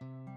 うん。